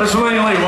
Let's swing and leave.